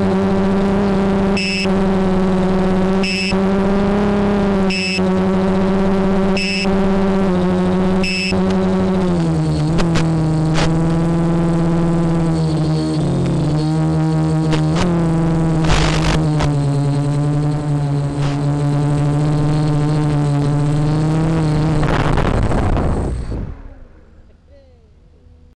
Krishna.